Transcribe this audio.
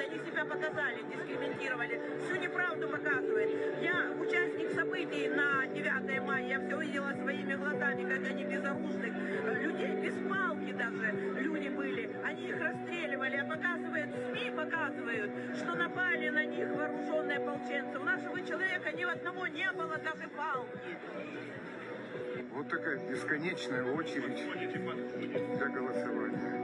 Они себя показали, дискриминировали, Всю неправду показывает. Я участник событий на 9 мая. Я все видела своими глазами, как они безоружных э, людей, без палки даже люди были. Они их расстреливали, а показывают, СМИ показывают, что напали на них вооруженные ополченцы. У нашего человека ни одного не было даже палки. Вот такая бесконечная очередь для голосования.